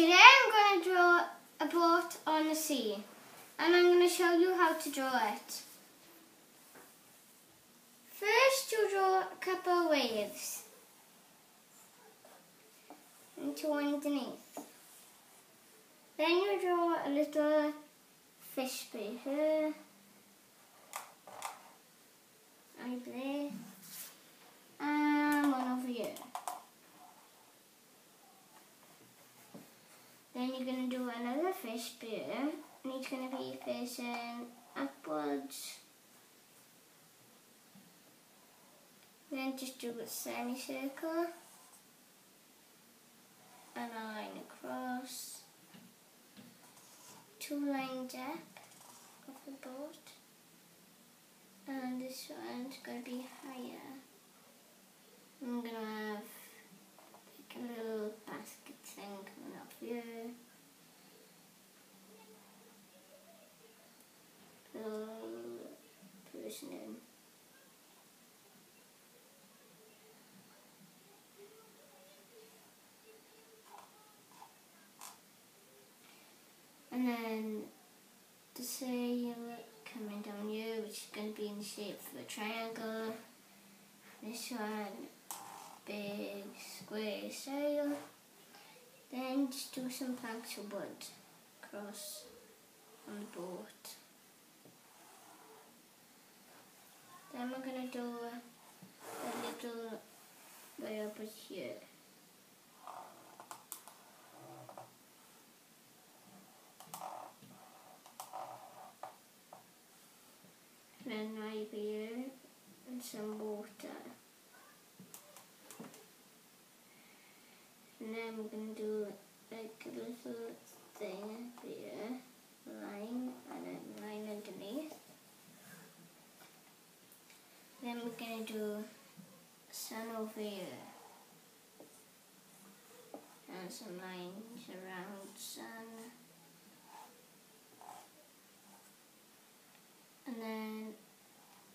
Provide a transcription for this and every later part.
Today I'm going to draw a boat on the sea and I'm going to show you how to draw it. First you draw a couple of waves into underneath. Then you draw a little fish here, like this, and one over here. You're going to do another fish spear and he's going to be facing upwards. Then just do a semicircle and a line across, two lines up of the boat and this one's going to be higher. I'm going to have like a little basket thing coming up here. And then the sail coming down here, which is going to be in the shape of a triangle. This one big square sail. Then just do some planks of wood across on the boat. Going to do a, little way over here. Then right here and some water. And then going to do like a little thing here, line, and then line underneath. Then we're going to do sun over here. And some lines around sun. And then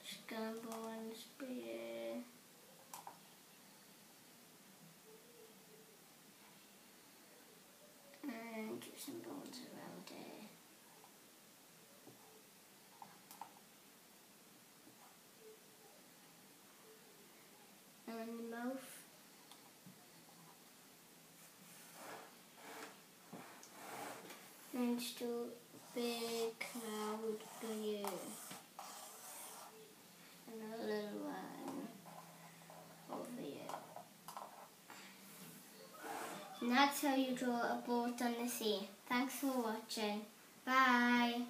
scumble and spear. and do some bones around it. And the mouth. Still big cloud here. And a little one over here. And that's how you draw a boat on the sea. Thanks for watching. Bye.